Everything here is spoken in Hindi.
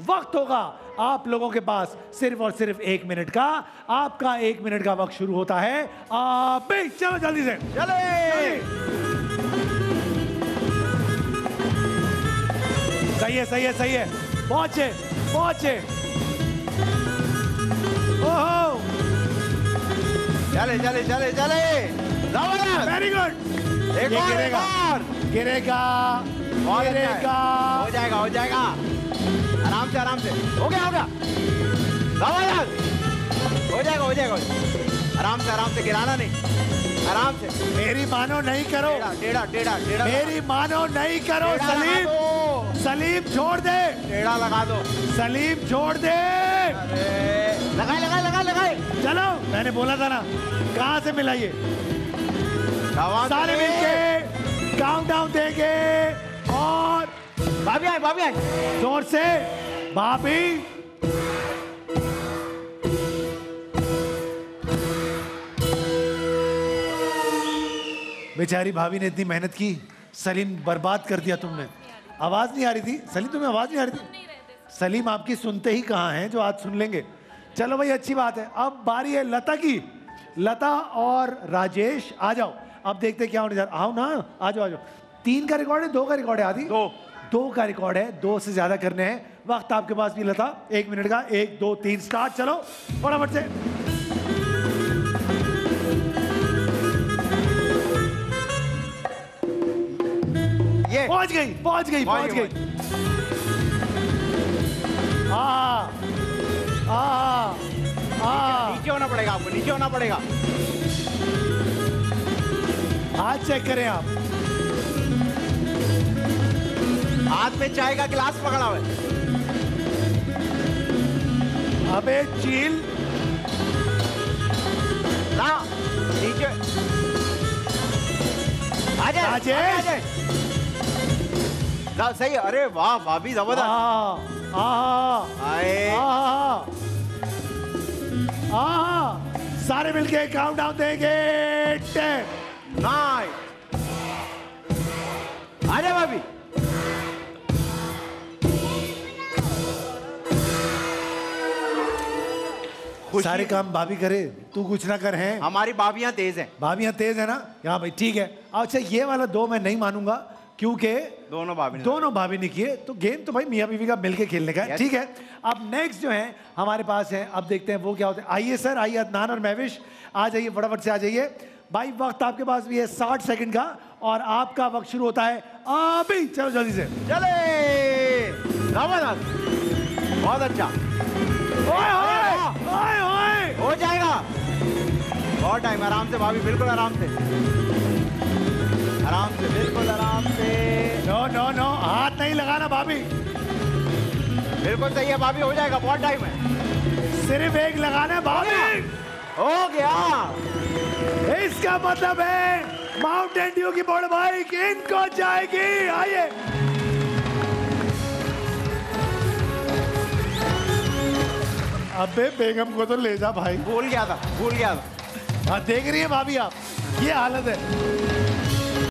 वक्त होगा। आप लोगों के पास सिर्फ़ और सिर्फ़ एक मिनट का आपका एक मिनट का वक्त शुरू होता है। आप चलो जल्दी से। चले। सही है सही है सही है। पहुँचे पहुँचे। ओहो। चले चले चले चले। वेरी गुड एक गिरेगा। गिरेगा। गिरेगा। हो जाएगा हो जाएगा। से आराम से हो गया हो गया ज़बरदस्त हो जाएगा हो जाएगा। आराम से आराम से गिराना नहीं आराम से मेरी मानो नहीं करो टेढ़ा टेढ़ा टेढ़ा मेरी मानो नहीं करो सलीम सलीम छोड़ दे टेढ़ा लगा दो सलीम छोड़ दे लगाए लगाए लगाए लगाए चलो मैंने बोला था ना कहाँ से मिला ये सारे मिलके काउंट डाउन देंगे और भाभी आए भाभी आए ज़ोर से भाभी। बेचारी भाभी ने इतनी मेहनत की सलीम बर्बाद कर दिया तुमने। आवाज़ नहीं आ रही थी? सलीम तुम्हें आवाज़ नहीं आ रही थी? सलीम आपकी सुनते ही कहाँ हैं जो आज सुन लेंगे। चलो भाई अच्छी बात है। अब बारी है लता की। लता और राजेश आ जाओ। अब देखते क्या होने जा रहा आओ ना आ जाओ आ जाओ। तीन का रिकॉर्ड है दो का रिकॉर्ड है आदि। दो। दो का रिकॉर्ड है दो से ज़्यादा करने हैं। वक्त आपके पास भी लता एक मिनट का एक दो तीन स्टार्ट चलो फटाफट से। ये पहुँच गई पहुँच गई पहुँच गई। आ आ आ। नीचे होना पड़ेगा आपको नीचे होना पड़ेगा। हाथ चेक करें आप। हाथ में चाय का गिलास पकड़ा हुआ है अबे चील ना नीचे आ जाए राजेश। आ जाए ना सही अरे वाह भाभी ज़बरदस्त आ आए आ आ सारे मिलके काउंट डाउन देंगे टेन खुशी- सारे काम भाभी करे तू कुछ ना कर हैं? हमारी भाभियाँ तेज हैं। भाभियाँ तेज है ना? हाँ भाई ठीक है। अच्छा ये वाला दो मैं नहीं मानूँगा क्योंकि दोनों भाभी दोनों भाभी ने किए। तो गेम तो भाई मियाँ बीवी का मिलके खेलने का है ठीक है? अब नेक्स्ट जो है हमारे पास है अब देखते हैं वो क्या होते हैं। आइए सर आइए अदनान और महविश आ जाइए फटाफट से आ जाइए। भाई वक्त आपके पास भी है साठ सेकंड का और आपका वक्त शुरू होता है अभी। चलो जल्दी से। चले! बहुत अच्छा। ओए ओए बहुत टाइम आराम से भाभी बिल्कुल आराम से। आराम से बिल्कुल आराम से। नो नो नो हाथ नहीं लगाना भाभी। बिल्कुल सही है भाभी हो जाएगा बहुत टाइम है। सिर्फ़ एक लगाना भाभी। हो गया। इसका मतलब है माउंटेन ड्यू की बड़ बाइक इनको जाएगी आइए। अबे बेगम को तो ले जा भाई। भूल गया था भूल गया था। हाँ देख रही है भाभी आप। ये हालत है।